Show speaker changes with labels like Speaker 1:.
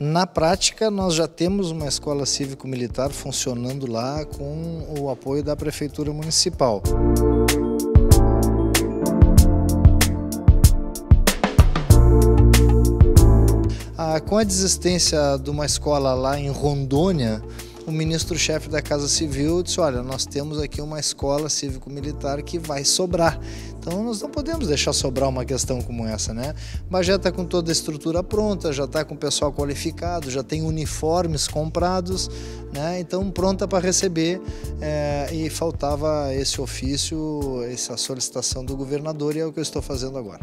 Speaker 1: Na prática, nós já temos uma escola cívico-militar funcionando lá com o apoio da Prefeitura Municipal. Ah, com a desistência de uma escola lá em Rondônia, o ministro-chefe da Casa Civil disse: Olha, nós temos aqui uma escola cívico-militar que vai sobrar. Então nós não podemos deixar sobrar uma questão como essa, né? Mas já está com toda a estrutura pronta, já está com o pessoal qualificado, já tem uniformes comprados, né? Então pronta para receber é, e faltava esse ofício, essa solicitação do governador e é o que eu estou fazendo agora.